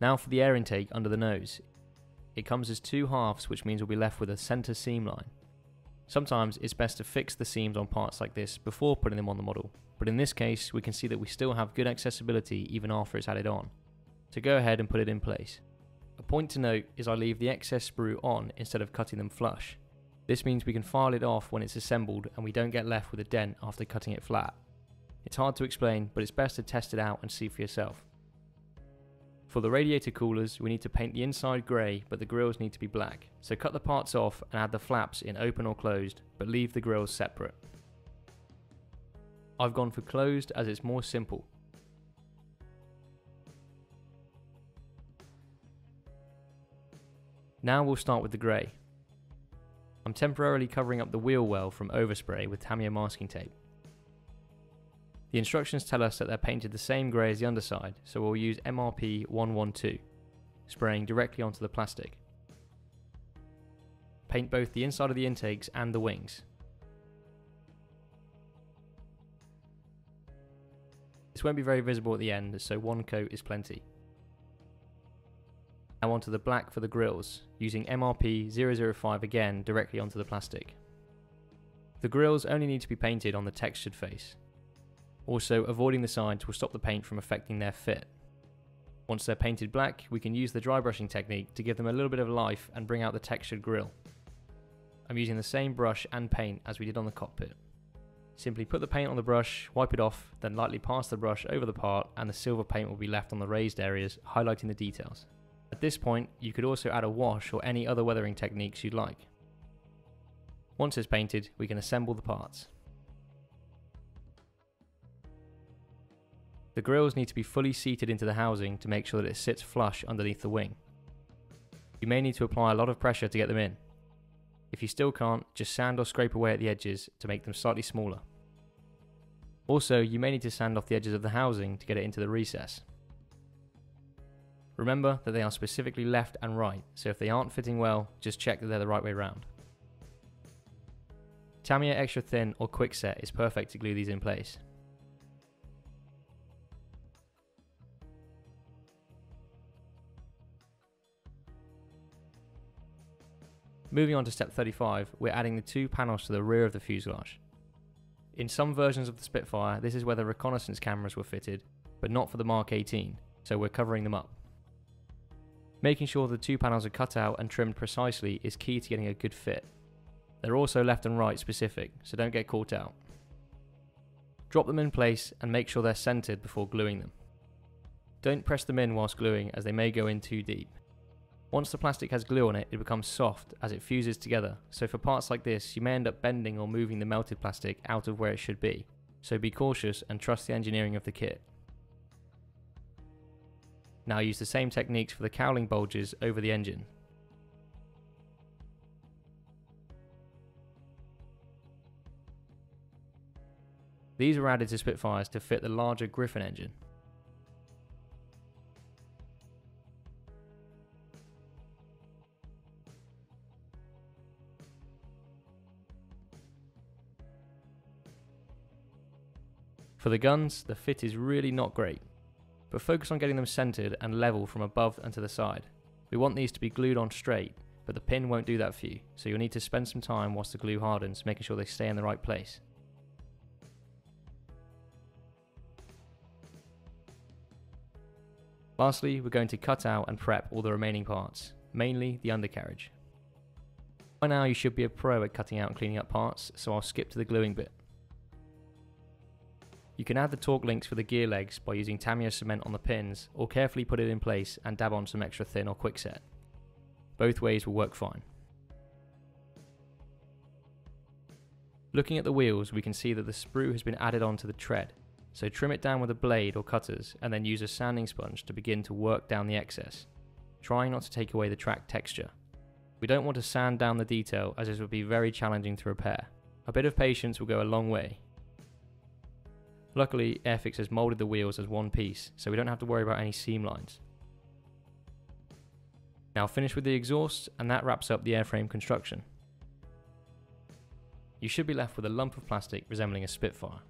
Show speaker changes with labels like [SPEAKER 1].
[SPEAKER 1] Now for the air intake under the nose. It comes as two halves which means we'll be left with a centre seam line. Sometimes it's best to fix the seams on parts like this before putting them on the model, but in this case we can see that we still have good accessibility even after it's added on. So go ahead and put it in place. A point to note is I leave the excess sprue on instead of cutting them flush. This means we can file it off when it's assembled and we don't get left with a dent after cutting it flat. It's hard to explain, but it's best to test it out and see for yourself. For the radiator coolers, we need to paint the inside grey, but the grills need to be black. So cut the parts off and add the flaps in open or closed, but leave the grills separate. I've gone for closed as it's more simple. Now we'll start with the grey. I'm temporarily covering up the wheel well from overspray with Tamiya masking tape. The instructions tell us that they're painted the same grey as the underside, so we'll use MRP 112, spraying directly onto the plastic. Paint both the inside of the intakes and the wings. This won't be very visible at the end, so one coat is plenty. Now onto the black for the grills, using MRP 005 again directly onto the plastic. The grills only need to be painted on the textured face. Also, avoiding the sides will stop the paint from affecting their fit. Once they're painted black, we can use the dry brushing technique to give them a little bit of life and bring out the textured grill. I'm using the same brush and paint as we did on the cockpit. Simply put the paint on the brush, wipe it off, then lightly pass the brush over the part and the silver paint will be left on the raised areas, highlighting the details. At this point, you could also add a wash or any other weathering techniques you'd like. Once it's painted, we can assemble the parts. The grills need to be fully seated into the housing to make sure that it sits flush underneath the wing. You may need to apply a lot of pressure to get them in. If you still can't, just sand or scrape away at the edges to make them slightly smaller. Also, you may need to sand off the edges of the housing to get it into the recess. Remember that they are specifically left and right, so if they aren't fitting well, just check that they're the right way round. Tamiya Extra Thin or Quickset is perfect to glue these in place. Moving on to step 35, we're adding the two panels to the rear of the fuselage. In some versions of the Spitfire, this is where the reconnaissance cameras were fitted, but not for the Mark 18, so we're covering them up. Making sure the two panels are cut out and trimmed precisely is key to getting a good fit. They're also left and right specific, so don't get caught out. Drop them in place and make sure they're centered before gluing them. Don't press them in whilst gluing as they may go in too deep. Once the plastic has glue on it, it becomes soft as it fuses together, so for parts like this, you may end up bending or moving the melted plastic out of where it should be, so be cautious and trust the engineering of the kit. Now use the same techniques for the cowling bulges over the engine. These were added to Spitfires to fit the larger Griffon engine. For the guns, the fit is really not great, but focus on getting them centered and level from above and to the side. We want these to be glued on straight, but the pin won't do that for you, so you'll need to spend some time whilst the glue hardens, making sure they stay in the right place. Lastly, we're going to cut out and prep all the remaining parts, mainly the undercarriage. By now you should be a pro at cutting out and cleaning up parts, so I'll skip to the gluing bit. You can add the torque links for the gear legs by using Tamiya cement on the pins or carefully put it in place and dab on some extra thin or quickset. Both ways will work fine. Looking at the wheels we can see that the sprue has been added onto the tread, so trim it down with a blade or cutters and then use a sanding sponge to begin to work down the excess, trying not to take away the track texture. We don't want to sand down the detail as this would be very challenging to repair. A bit of patience will go a long way Luckily, Airfix has moulded the wheels as one piece, so we don't have to worry about any seam lines. Now finish with the exhaust, and that wraps up the airframe construction. You should be left with a lump of plastic resembling a Spitfire.